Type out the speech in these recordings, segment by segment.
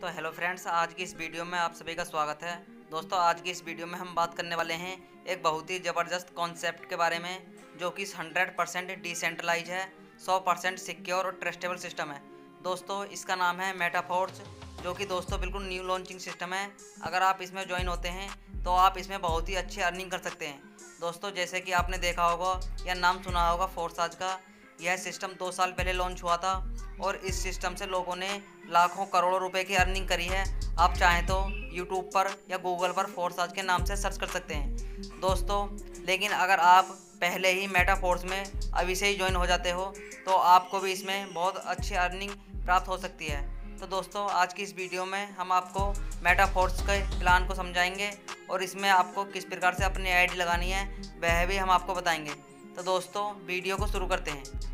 तो hello friends, आज की इस वीडियो में आप सभी का स्वागत है। दोस्तों, आज की इस वीडियो में हम बात करने वाले हैं एक बहुत ही ज़बरदस्त कॉन्सेप्ट के बारे में, जो कि 100 परसेंट डिसेंट्रलाइज है 100 परसेंट सिक्योर और ट्रस्टेबल सिस्टम है। दोस्तों, इसका नाम है मेटाफोर्स जो कि दोस्तों बिल्कुल न्यू लॉन्चिंग सिस्टम है। अगर आप इसमें ज्वाइन होते हैं तो आप इसमें बहुत ही अच्छी अर्निंग कर सकते हैं। दोस्तों, जैसे कि आपने देखा होगा या नाम सुना होगा फोर्साज का, यह सिस्टम दो साल पहले लॉन्च हुआ था। और इस सिस्टम से लोगों ने लाखों करोड़ों रुपए की अर्निंग करी है। आप चाहें तो यूट्यूब पर या गूगल पर फोर्साज के नाम से सर्च कर सकते हैं। दोस्तों, लेकिन अगर आप पहले ही मेटा फोर्स में अभी से ही ज्वाइन हो जाते हो तो आपको भी इसमें बहुत अच्छी अर्निंग प्राप्त हो सकती है। तो दोस्तों, आज की इस वीडियो में हम आपको मेटा फोर्स के प्लान को समझाएँगे और इसमें आपको किस प्रकार से अपनी आईडी लगानी है, वह भी हम आपको बताएँगे। तो दोस्तों वीडियो को शुरू करते हैं।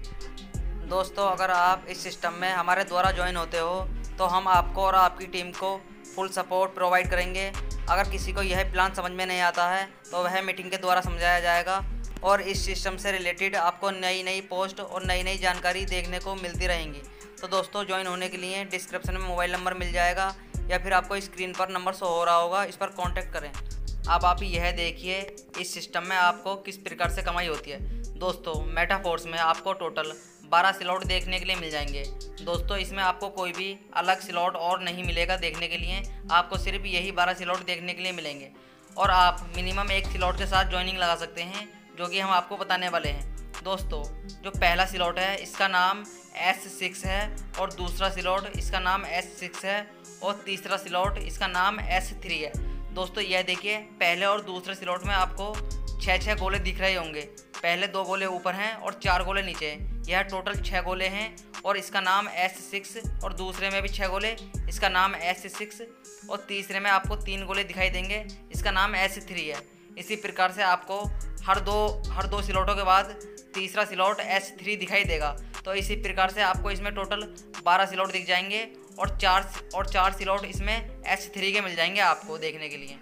दोस्तों, अगर आप इस सिस्टम में हमारे द्वारा ज्वाइन होते हो तो हम आपको और आपकी टीम को फुल सपोर्ट प्रोवाइड करेंगे। अगर किसी को यह प्लान समझ में नहीं आता है तो वह मीटिंग के द्वारा समझाया जाएगा और इस सिस्टम से रिलेटेड आपको नई नई पोस्ट और नई नई जानकारी देखने को मिलती रहेंगी। तो दोस्तों ज्वाइन होने के लिए डिस्क्रिप्शन में मोबाइल नंबर मिल जाएगा या फिर आपको स्क्रीन पर नंबर शो हो रहा होगा, इस पर कॉन्टैक्ट करें। अब आप यह देखिए, इस सिस्टम में आपको किस प्रकार से कमाई होती है। दोस्तों मेटाफोर्स में आपको टोटल 12 स्लॉट देखने के लिए मिल जाएँगे। दोस्तों, इसमें आपको कोई भी अलग स्लॉट और नहीं मिलेगा देखने के लिए। आपको सिर्फ़ यही 12 स्लॉट देखने के लिए मिलेंगे। और आप मिनिमम एक स्लॉट के साथ ज्वाइनिंग लगा सकते हैं, जो कि हम आपको बताने वाले हैं। दोस्तों, जो पहला स्लॉट है, इसका नाम एस सिक्स है, और दूसरा स्लॉट, इसका नाम एस सिक्स है, और तीसरा स्लॉट, इसका नाम एस थ्री है। दोस्तों, यह देखिए, पहले और दूसरे स्लॉट में आपको छः छः गोले दिख रहे होंगे। पहले दो गोले ऊपर हैं और चार गोले नीचे हैं। यह टोटल छः गोले हैं और इसका नाम एस सिक्स और दूसरे में भी छः गोले। इसका नाम एस सिक्स और तीसरे में आपको तीन गोले दिखाई देंगे। इसका नाम एस थ्री है। इसी प्रकार से आपको हर दो हर दो स्लॉटों के बाद तीसरा स्लॉट एस थ्री दिखाई देगा। तो इसी प्रकार से आपको इसमें टोटल बारह स्लॉट दिख जाएँगे और चार और चार स्लॉट इसमें एस थ्री के मिल जाएँगे आपको देखने के लिए।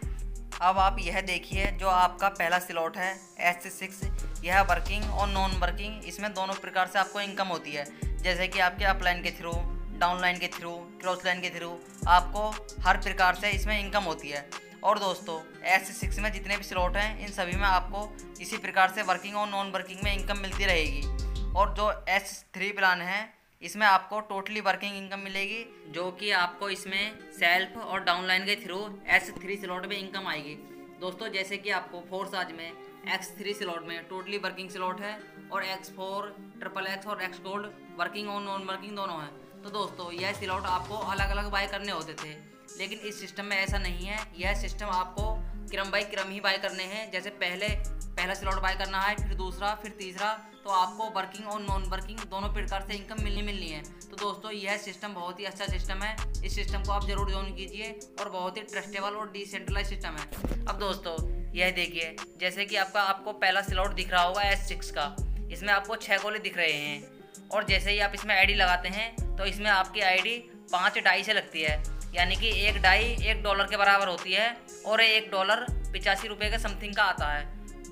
अब आप यह देखिए जो आपका पहला स्लॉट है एस सिक्स यह वर्किंग और नॉन वर्किंग इसमें दोनों प्रकार से आपको इनकम होती है। जैसे कि आपके अपलाइन के थ्रू डाउनलाइन के थ्रू क्रॉस लाइन के थ्रू आपको हर प्रकार से इसमें इनकम होती है। और दोस्तों एस सिक्स में जितने भी स्लॉट हैं, इन सभी में आपको इसी प्रकार से वर्किंग और नॉन वर्किंग में इनकम मिलती रहेगी। और जो एस थ्री प्लान है, इसमें आपको टोटली वर्किंग इनकम मिलेगी, जो कि आपको इसमें सेल्फ और डाउनलाइन के थ्रू एस थ्री स्लॉट में इनकम आएगी। दोस्तों, जैसे कि आपको फोर साज में एक्स थ्री स्लॉट में टोटली वर्किंग स्लॉट है और एक्स फोर ट्रिपल एक्स और एक्स गोल्ड वर्किंग और नॉन वर्किंग दोनों हैं। तो दोस्तों, यह स्लॉट आपको अलग अलग बाय करने होते थे, लेकिन इस सिस्टम में ऐसा नहीं है। यह सिस्टम आपको क्रम बाई क्रम ही बाय करने हैं। जैसे पहले, पहला स्लॉट बाय करना है, फिर दूसरा, फिर तीसरा तो आपको वर्किंग और नॉन वर्किंग दोनों प्रकार से इनकम मिलनी मिलनी है। तो दोस्तों, यह सिस्टम बहुत ही अच्छा सिस्टम है। इस सिस्टम को आप ज़रूर ज्वाइन कीजिए और बहुत ही ट्रस्टेबल और डिसेंट्रलाइज सिस्टम है। अब दोस्तों यह देखिए, जैसे कि आपका, आपको पहला स्लॉट दिख रहा होगा एस सिक्स का। इसमें आपको छः गोले दिख रहे हैं। और जैसे ही आप इसमें आईडी लगाते हैं तो इसमें आपकी आईडी पाँच डाई से लगती है। यानी कि एक डाई एक डॉलर के बराबर होती है और एक डॉलर पिचासी रुपये के समथिंग का आता है।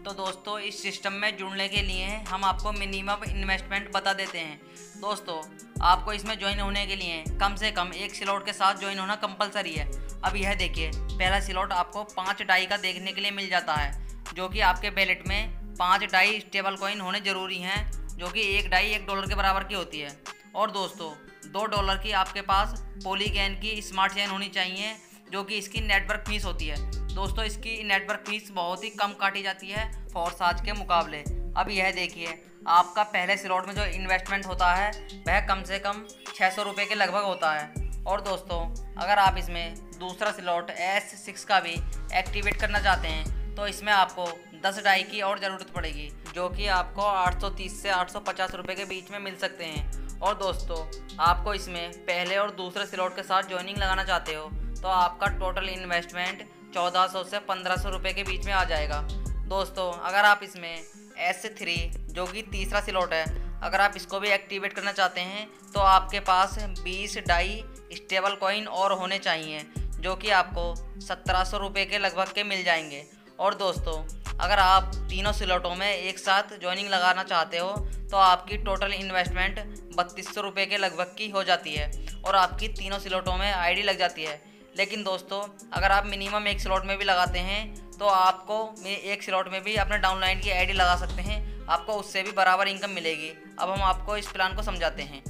तो दोस्तों, इस सिस्टम में जुड़ने के लिए हम आपको मिनिमम इन्वेस्टमेंट बता देते हैं। दोस्तों, आपको इसमें ज्वाइन होने के लिए कम से कम एक स्लॉट के साथ ज्वाइन होना कंपलसरी है। अब यह देखिए, पहला स्लॉट आपको पाँच डाई का देखने के लिए मिल जाता है, जो कि आपके बैलेट में पाँच डाई स्टेबल कॉइन होने ज़रूरी हैं, जो कि एक डाई एक डॉलर के बराबर की होती है। और दोस्तों, दो डॉलर की आपके पास पोलीगैन की स्मार्ट चैन होनी चाहिए, जो कि इसकी नेटवर्क फ़ीस होती है। दोस्तों, इसकी नेटवर्क फ़ीस बहुत ही कम काटी जाती है फोर्साज के मुकाबले। अब यह देखिए, आपका पहले स्लॉट में जो इन्वेस्टमेंट होता है, वह कम से कम छः सौ रुपये के लगभग होता है। और दोस्तों, अगर आप इसमें दूसरा स्लॉट एस सिक्स का भी एक्टिवेट करना चाहते हैं तो इसमें आपको दस डाई की और ज़रूरत पड़ेगी, जो कि आपको 830 से 850 रुपए के बीच में मिल सकते हैं। और दोस्तों, आपको इसमें पहले और दूसरे स्लॉट के साथ ज्वाइनिंग लगाना चाहते हो तो आपका टोटल इन्वेस्टमेंट 1400 से 1500 रुपए के बीच में आ जाएगा। दोस्तों, अगर आप इसमें एस थ्री जो कि तीसरा स्लॉट है। अगर आप इसको भी एक्टिवेट करना चाहते हैं तो आपके पास 20 डाई स्टेबल कॉइन और होने चाहिए, जो कि आपको सत्रह सौ रुपये के लगभग के मिल जाएँगे। और दोस्तों, अगर आप तीनों स्लॉटों में एक साथ ज्वाइनिंग लगाना चाहते हो तो आपकी टोटल इन्वेस्टमेंट बत्तीस सौ रुपये के लगभग की हो जाती है, और आपकी तीनों स्लॉटों में आईडी लग जाती है। लेकिन दोस्तों, अगर आप मिनिमम एक स्लॉट में भी लगाते हैं तो आपको एक स्लॉट में भी अपने डाउनलाइन की आईडी लगा सकते हैं। आपको उससे भी बराबर इनकम मिलेगी। अब हम आपको इस प्लान को समझाते हैं।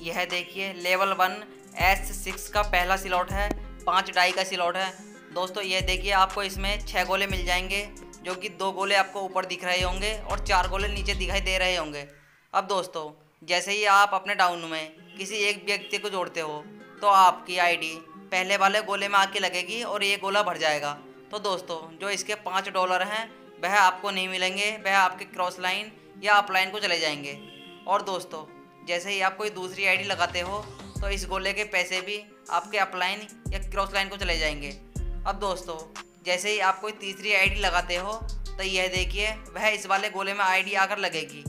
यह देखिए लेवल वन एस सिक्स का पहला स्लॉट है, पाँच डाई का स्लॉट है। दोस्तों, यह देखिए, आपको इसमें छः गोले मिल जाएँगे, जो कि दो गोले आपको ऊपर दिख रहे होंगे और चार गोले नीचे दिखाई दे रहे होंगे। अब दोस्तों, जैसे ही आप अपने डाउन में किसी एक व्यक्ति को जोड़ते हो तो आपकी आईडी पहले वाले गोले में आके लगेगी और ये गोला भर जाएगा। तो दोस्तों, जो इसके पाँच डॉलर हैं, वह आपको नहीं मिलेंगे, वह आपके क्रॉस लाइन या अप लाइन को चले जाएँगे। और दोस्तों, जैसे ही आप कोई दूसरी आईडी लगाते हो तो इस गोले के पैसे भी आपके अपलाइन या क्रॉस लाइन को चले जाएँगे। अब दोस्तों, जैसे ही आप कोई तीसरी आईडी लगाते हो तो यह देखिए, वह इस वाले गोले में आईडी आकर लगेगी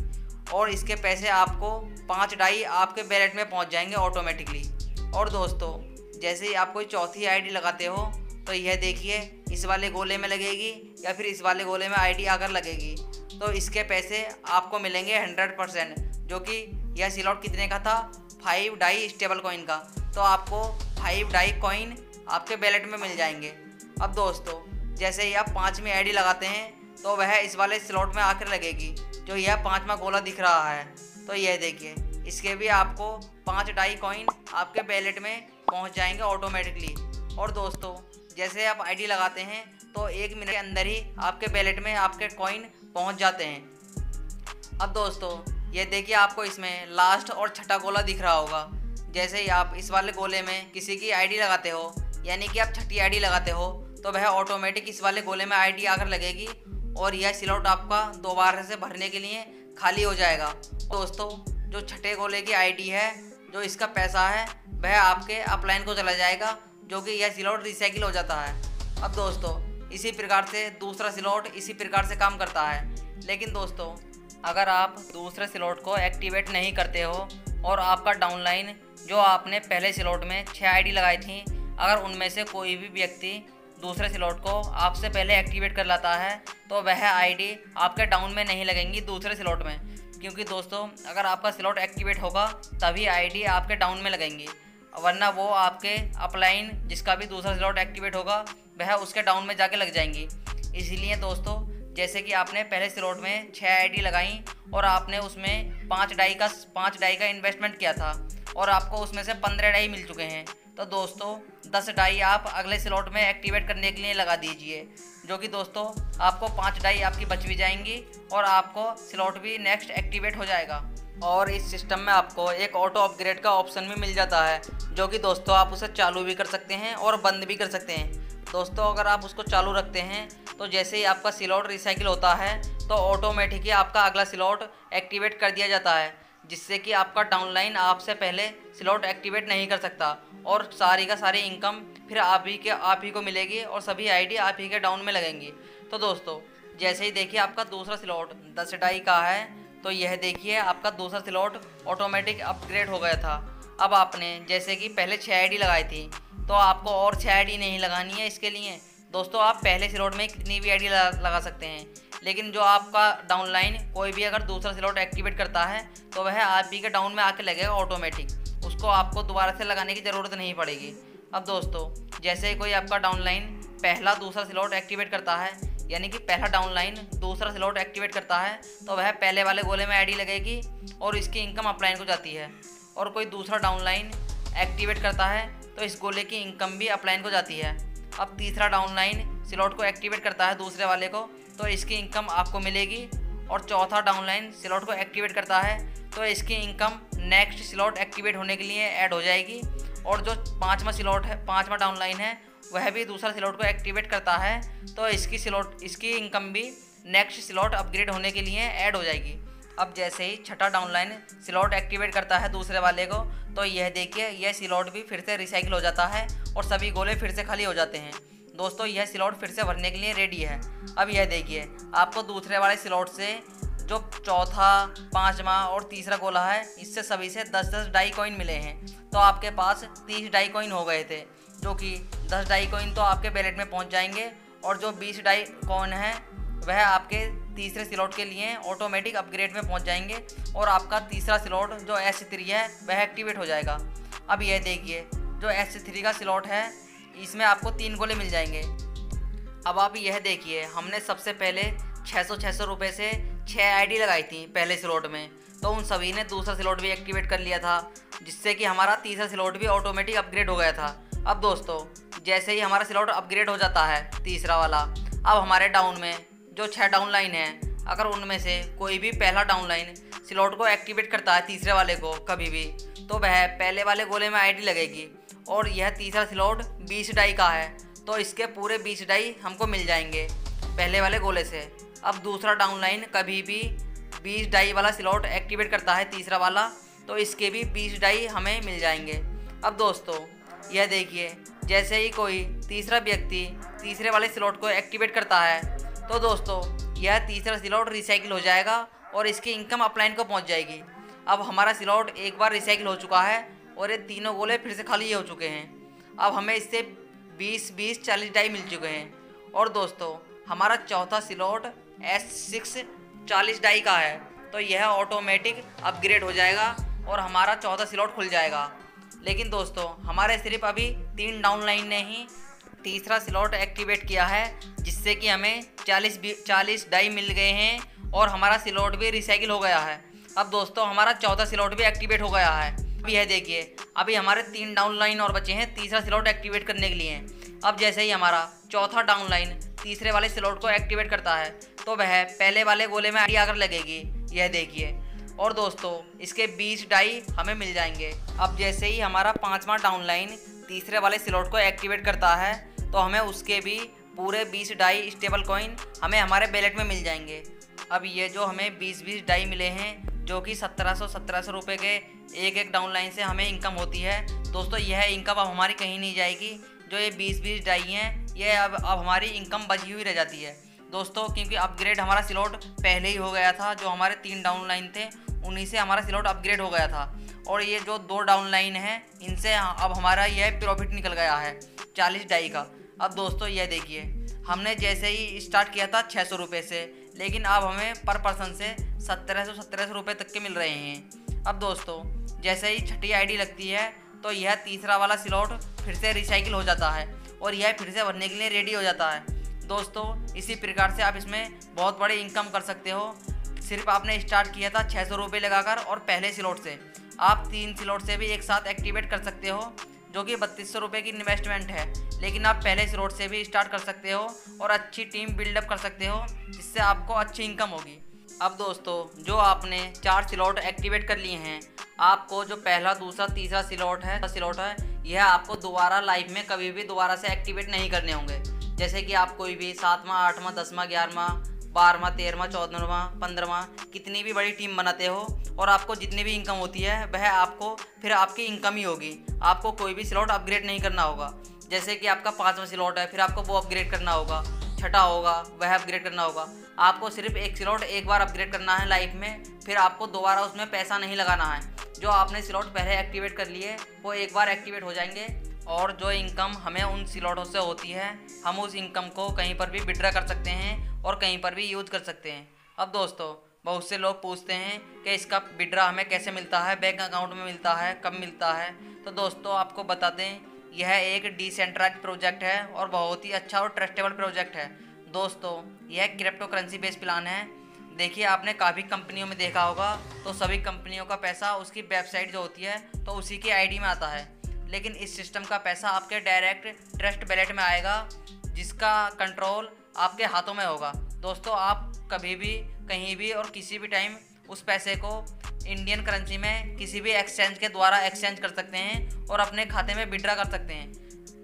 और इसके पैसे आपको पाँच डाई आपके बैलेट में पहुँच जाएँगे ऑटोमेटिकली। और दोस्तों, जैसे ही आप कोई चौथी आईडी लगाते हो तो यह देखिए इस वाले गोले में लगेगी या फिर इस वाले गोले में आईडी आकर लगेगी। तो इसके पैसे आपको मिलेंगे हंड्रेड परसेंट जो कि यह सिलॉट कितने का था? फाइव डाई स्टेबल कॉइन का। तो आपको फाइव डाई कॉइन आपके बैलेट में मिल जाएँगे। अब दोस्तों, जैसे ही आप पाँचवीं आईडी लगाते हैं तो वह इस वाले स्लॉट में आकर लगेगी, जो यह पाँचवा गोला दिख रहा है। तो यह देखिए, इसके भी आपको पाँच डाई कॉइन आपके बैलेट में पहुँच जाएँगे ऑटोमेटिकली और दोस्तों जैसे आप आईडी लगाते हैं तो एक मिनट के अंदर ही आपके बैलेट में आपके कॉइन पहुँच जाते हैं। अब दोस्तों, ये देखिए आपको इसमें लास्ट और छठा गोला दिख रहा होगा। जैसे ही आप इस वाले गोले में किसी की आईडी लगाते हो, यानी कि आप छठी आईडी लगाते हो तो वह ऑटोमेटिक इस वाले गोले में आईडी आकर लगेगी और यह स्लॉट आपका दोबारा से भरने के लिए खाली हो जाएगा। दोस्तों, जो छठे गोले की आईडी है, जो इसका पैसा है, वह आपके अपलाइन को चला जाएगा जो कि यह स्लॉट रिसाइकिल हो जाता है। अब दोस्तों, इसी प्रकार से दूसरा स्लॉट इसी प्रकार से काम करता है। लेकिन दोस्तों, अगर आप दूसरे स्लॉट को एक्टिवेट नहीं करते हो और आपका डाउनलाइन जो आपने पहले स्लॉट में छः आईडी लगाई थी, अगर उनमें से कोई भी व्यक्ति दूसरे स्लॉट को आपसे पहले एक्टिवेट कर लाता है तो वह आईडी आपके डाउन में नहीं लगेंगी दूसरे स्लॉट में। क्योंकि दोस्तों, अगर आपका स्लॉट एक्टिवेट होगा, तभी आईडी आपके डाउन में लगेंगी। वरना वो आपके अपलाइन, जिसका भी दूसरा स्लॉट एक्टिवेट होगा, वह उसके डाउन में जाके लग जाएँगी। इसीलिए दोस्तों, जैसे कि आपने पहले स्लॉट में छः आईडी लगाई और आपने उसमें पाँच डाई का, पाँच डाई का इन्वेस्टमेंट किया था और आपको उसमें से पंद्रह डाई मिल चुके हैं तो दोस्तों, दस डाई आप अगले स्लॉट में एक्टिवेट करने के लिए लगा दीजिए, जो कि दोस्तों, आपको पाँच डाई आपकी बच भी जाएँगी और आपको स्लॉट भी नेक्स्ट एक्टिवेट हो जाएगा। और इस सिस्टम में आपको एक ऑटो अपग्रेड का ऑप्शन भी मिल जाता है, जो कि दोस्तों आप उसे चालू भी कर सकते हैं और बंद भी कर सकते हैं। दोस्तों, अगर आप उसको चालू रखते हैं तो जैसे ही आपका स्लॉट रिसाइकिल होता है तो ऑटोमेटिक ही आपका अगला स्लॉट एक्टिवेट कर दिया जाता है, जिससे कि आपका डाउनलाइन आपसे पहले स्लॉट एक्टिवेट नहीं कर सकता और सारी का सारी इनकम फिर आप ही के, आप ही को मिलेगी और सभी आईडी आप ही के डाउन में लगेंगी। तो दोस्तों, जैसे ही देखिए आपका दूसरा स्लॉट दस डाई का है तो यह देखिए, आपका दूसरा स्लॉट ऑटोमेटिक अपग्रेड हो गया था। अब आपने, जैसे कि पहले छः आई लगाई थी तो आपको और छः आई नहीं लगानी है इसके लिए। दोस्तों, आप पहले स्लॉट में कितनी भी आईडी लगा सकते हैं, लेकिन जो आपका डाउनलाइन कोई भी अगर दूसरा स्लॉट एक्टिवेट करता है तो वह आप के डाउन में आके लगेगा ऑटोमेटिक उसको आपको दोबारा से लगाने की ज़रूरत नहीं पड़ेगी। अब दोस्तों, जैसे कोई आपका डाउनलाइन पहला दूसरा स्लॉट एक्टिवेट करता है यानी कि पहला डाउनलाइन दूसरा स्लॉट एक्टिवेट करता है तो वह पहले वाले गोले में आईडी लगेगी और इसकी इनकम अपलाइन को जाती है। और कोई दूसरा डाउनलाइन एक्टिवेट करता है तो इस गोले की इनकम भी अपलाइन को जाती है। अब तीसरा डाउनलाइन स्लॉट को एक्टिवेट करता है दूसरे वाले को तो इसकी इनकम आपको मिलेगी। और चौथा डाउनलाइन स्लॉट को एक्टिवेट करता है तो इसकी इनकम नेक्स्ट स्लॉट एक्टिवेट होने के लिए ऐड हो जाएगी। और जो पाँचवा स्लॉट है, पाँचवा डाउनलाइन है वह भी दूसरा स्लॉट को एक्टिवेट करता है तो इसकी स्लॉट इसकी इनकम भी नेक्स्ट स्लॉट अपग्रेड होने के लिए ऐड हो जाएगी। अब जैसे ही छठा डाउनलाइन स्लॉट एक्टिवेट करता है दूसरे वाले को तो यह देखिए, यह स्लॉट भी फिर से रिसाइकिल हो जाता है और सभी गोले फिर से खाली हो जाते हैं। दोस्तों, यह स्लॉट फिर से भरने के लिए रेडी है। अब यह देखिए, आपको दूसरे वाले स्लॉट से जो चौथा, पाँचवा और तीसरा गोला है, इससे सभी से दस दस डाई कॉइन मिले हैं। तो आपके पास तीस डाई कॉइन हो गए थे। जो कि दस डाई कॉइन तो आपके बैलेट में पहुँच जाएँगे और जो बीस डाई कॉइन है, वह आपके तीसरे स्लॉट के लिए ऑटोमेटिक अपग्रेड में पहुँच जाएँगे और आपका तीसरा स्लॉट जो एस थ्री है, वह एक्टिवेट हो जाएगा। अब यह देखिए, जो एस थ्री का स्लॉट है, इसमें आपको तीन गोले मिल जाएँगे। अब आप यह देखिए, हमने सबसे पहले छः सौ छः सौ रुपये से छः आईडी लगाई थी पहले स्लॉट में। तो उन सभी ने दूसरा स्लॉट भी एक्टिवेट कर लिया था, जिससे कि हमारा तीसरा स्लॉट भी ऑटोमेटिक अपग्रेड हो गया था। अब दोस्तों, जैसे ही हमारा स्लॉट अपग्रेड हो जाता है, तीसरा वाला, अब हमारे डाउन में जो छः डाउन लाइन है, अगर उनमें से कोई भी पहला डाउन लाइन स्लॉट को एक्टिवेट करता है तीसरे वाले को कभी भी तो वह पहले वाले गोले में आईडी लगेगी और यह तीसरा स्लॉट बीस डाई का है तो इसके पूरे बीस डाई हमको मिल जाएँगे पहले वाले गोले से। अब दूसरा डाउन लाइन कभी भी बीस डाई वाला स्लॉट एक्टिवेट करता है तीसरा वाला तो इसके भी बीस डाई हमें मिल जाएँगे। अब दोस्तों यह देखिए, जैसे ही कोई तीसरा व्यक्ति तीसरे वाले स्लॉट को एक्टिवेट करता है तो दोस्तों, यह तीसरा स्लॉट रिसाइकिल हो जाएगा और इसकी इनकम अपलाइन को पहुँच जाएगी। अब हमारा स्लॉट एक बार रिसाइकिल हो चुका है और ये तीनों गोले फिर से खाली हो चुके हैं। अब हमें इससे 20 20 40 डाई मिल चुके हैं। और दोस्तों, हमारा चौथा स्लॉट एस सिक्स चालीस डाई का है तो यह ऑटोमेटिक अपग्रेड हो जाएगा और हमारा चौथा स्लॉट खुल जाएगा। लेकिन दोस्तों, हमारे सिर्फ़ अभी तीन डाउन लाइन ने ही तीसरा स्लॉट एक्टिवेट किया है, जिससे कि हमें चालीस चालीस डाई मिल गए हैं और हमारा स्लॉट भी रिसाइकिल हो गया है। अब दोस्तों, हमारा चौथा स्लॉट भी एक्टिवेट हो गया है। अभी यह देखिए, अभी हमारे तीन डाउन लाइन और बचे हैं तीसरा स्लॉट एक्टिवेट करने के लिए। अब जैसे ही हमारा चौथा डाउन लाइन तीसरे वाले स्लॉट को एक्टिवेट करता है तो वह पहले वाले गोले में आड़ी आकर लगेगी, यह देखिए और दोस्तों, इसके 20 डाई हमें मिल जाएँगे। अब जैसे ही हमारा पाँचवा डाउन लाइन तीसरे वाले स्लॉट को एक्टिवेट करता है तो हमें उसके भी पूरे 20 डाई स्टेबल कॉइन हमें हमारे बैलेट में मिल जाएँगे। अब ये जो हमें 20-20 डाई मिले हैं, जो कि 1700 1700 रुपए के एक एक डाउन लाइन से हमें इनकम होती है, दोस्तों, यह इनकम अब हमारी कहीं नहीं जाएगी। जो ये बीस बीस डाई हैं, ये अब अब हमारी इनकम बची हुई रह जाती है। दोस्तों, क्योंकि अपग्रेड हमारा स्लॉट पहले ही हो गया था, जो हमारे तीन डाउन लाइन थे, उन्हीं से हमारा स्लॉट अपग्रेड हो गया था। और ये जो दो डाउन लाइन है, इनसे अब हमारा यह प्रॉफिट निकल गया है, चालीस डाई का। अब दोस्तों, यह देखिए, हमने जैसे ही स्टार्ट किया था छः सौ रुपये से, लेकिन अब हमें पर पर्सन से सत्रह सौ सत्रह सौ रुपये तक के मिल रहे हैं। अब दोस्तों, जैसे ही छठी आईडी लगती है तो यह तीसरा वाला स्लॉट फिर से रिसाइकिल हो जाता है, और यह फिर से भरने के लिए रेडी हो जाता है। दोस्तों, इसी प्रकार से आप इसमें बहुत बड़ी इनकम कर सकते हो। सिर्फ़ आपने स्टार्ट किया था छः सौ रुपये लगाकर और पहले स्लॉट से। आप तीन स्लॉट से भी एक साथ एक्टिवेट कर सकते हो, जो कि बत्तीस सौ रुपये की इन्वेस्टमेंट है। लेकिन आप पहले स्लॉट से भी स्टार्ट कर सकते हो और अच्छी टीम बिल्डअप कर सकते हो, जिससे आपको अच्छी इनकम होगी। अब दोस्तों, जो आपने चार स्लॉट एक्टिवेट कर लिए हैं, आपको जो पहला, दूसरा, तीसरा स्लॉट है स्लॉट है, यह आपको दोबारा लाइफ में कभी भी दोबारा से एक्टिवेट नहीं करने होंगे। जैसे कि आप कोई भी सातवां, आठवां, दसवां, ग्यारहवां, बारहवा, तेरहवा, चौदहवा, पंद्रहवा, कितनी भी बड़ी टीम बनाते हो और आपको जितनी भी इनकम होती है, वह आपको, फिर आपकी इनकम ही होगी। आपको कोई भी स्लॉट अपग्रेड नहीं करना होगा। जैसे कि आपका पाँचवा स्लॉट है, फिर आपको वो अपग्रेड करना होगा। छठा होगा, वह अपग्रेड करना होगा। आपको सिर्फ़ एक स्लॉट एक बार अपग्रेड करना है लाइफ में, फिर आपको दोबारा उसमें पैसा नहीं लगाना है। जो आपने स्लॉट पहले एक्टिवेट कर लिए, वो एक बार एक्टिवेट हो जाएँगे। और जो इनकम हमें उन स्लॉटों से होती है, हम उस इनकम को कहीं पर भी विड्रा कर सकते हैं और कहीं पर भी यूज़ कर सकते हैं। अब दोस्तों, बहुत से लोग पूछते हैं कि इसका विड्रा हमें कैसे मिलता है बैंक अकाउंट में मिलता है, कब मिलता है? तो दोस्तों, आपको बता दें यह एक डिसेंट्रलाइज प्रोजेक्ट है और बहुत ही अच्छा और ट्रस्टेबल प्रोजेक्ट है। दोस्तों, यह क्रिप्टो करेंसी बेस्ड प्लान है। देखिए, आपने काफ़ी कंपनियों में देखा होगा तो सभी कंपनियों का पैसा उसकी वेबसाइट जो होती है तो उसी की आईडी में आता है। लेकिन इस सिस्टम का पैसा आपके डायरेक्ट ट्रस्ट बैलेट में आएगा, जिसका कंट्रोल आपके हाथों में होगा। दोस्तों, आप कभी भी, कहीं भी और किसी भी टाइम उस पैसे को इंडियन करेंसी में किसी भी एक्सचेंज के द्वारा एक्सचेंज कर सकते हैं और अपने खाते में विड्रा कर सकते हैं।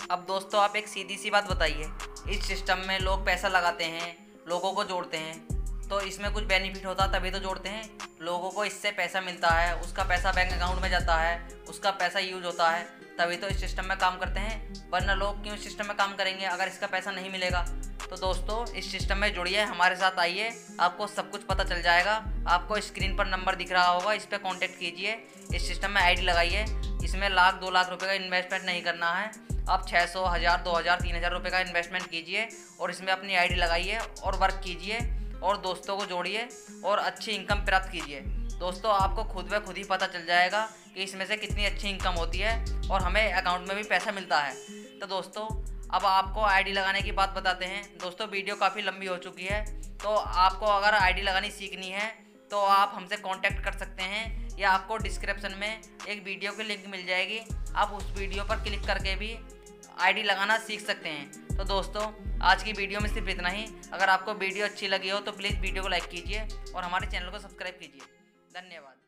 अब दोस्तों, आप एक सीधी सी बात बताइए। इस सिस्टम में लोग पैसा लगाते हैं, लोगों को जोड़ते हैं। तो इसमें कुछ बेनिफिट होता है तभी तो जोड़ते हैं। लोगों को इससे पैसा मिलता है, उसका पैसा बैंक अकाउंट में जाता है, उसका पैसा यूज़ होता है, तभी तो इस सिस्टम में काम करते हैं। वरना लोग क्यों इस सिस्टम में काम करेंगे? अगर इसका पैसा नहीं मिलेगा तो दोस्तों, इस सिस्टम में जुड़िए, हमारे साथ आइए, आपको सब कुछ पता चल जाएगा। आपको स्क्रीन पर नंबर दिख रहा होगा, इस पर कॉन्टैक्ट कीजिए, इस सिस्टम में आईडी लगाइए। इसमें लाख, दो लाख रुपए का इन्वेस्टमेंट नहीं करना है। आप 600 हज़ार, दो हज़ार, तीन हज़ार रुपये का इन्वेस्टमेंट कीजिए और इसमें अपनी आईडी लगाइए और वर्क कीजिए। और दोस्तों को जोड़िए और अच्छी इनकम प्राप्त कीजिए। दोस्तों, आपको खुद ब खुद ही पता चल जाएगा कि इसमें से कितनी अच्छी इनकम होती है और हमें अकाउंट में भी पैसा मिलता है। तो दोस्तों, अब आपको आईडी लगाने की बात बताते हैं। दोस्तों, वीडियो काफ़ी लंबी हो चुकी है तो आपको अगर आईडी लगानी सीखनी है तो आप हमसे कांटेक्ट कर सकते हैं या आपको डिस्क्रिप्शन में एक वीडियो की लिंक मिल जाएगी। आप उस वीडियो पर क्लिक करके भी आईडी लगाना सीख सकते हैं। तो दोस्तों आज की वीडियो में सिर्फ़ इतना ही। अगर आपको वीडियो अच्छी लगी हो तो प्लीज़ वीडियो को लाइक कीजिए और हमारे चैनल को सब्सक्राइब कीजिए। धन्यवाद।